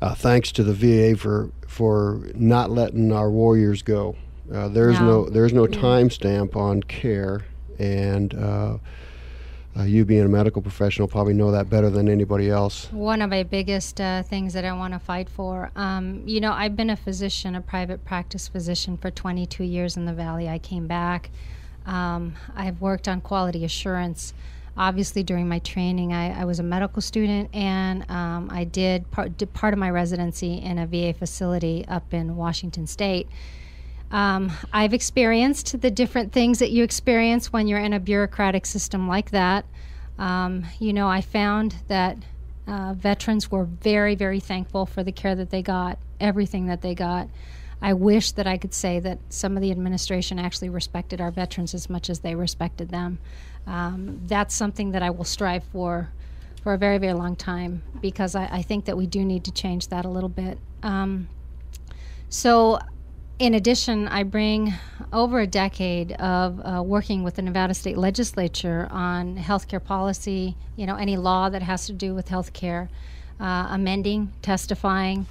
uh, thanks to the VA for for not letting our warriors go. Uh, there's no, No. there's no time stamp on care, and uh, uh, you being a medical professional probably know that better than anybody else. One of my biggest uh, things that I want to fight for. Um, you know, I've been a physician, a private practice physician for 22 years in the Valley. I came back. Um, I've worked on quality assurance. Obviously, during my training, I, I was a medical student and um, I did part, did part of my residency in a VA facility up in Washington State. Um, I've experienced the different things that you experience when you're in a bureaucratic system like that. Um, you know, I found that uh, veterans were very, very thankful for the care that they got, everything that they got. I wish that I could say that some of the administration actually respected our veterans as much as they respected them. Um, that's something that I will strive for for a very, very long time because I, I think that we do need to change that a little bit. Um, so, in addition, I bring over a decade of uh, working with the Nevada State Legislature on healthcare policy, you know, any law that has to do with healthcare, uh, amending, testifying,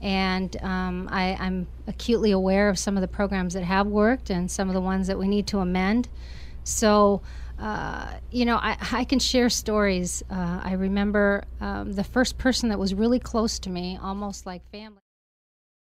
and um, I, I'm acutely aware of some of the programs that have worked and some of the ones that we need to amend. So, uh, you know, I, I can share stories. Uh, I remember um, the first person that was really close to me, almost like family.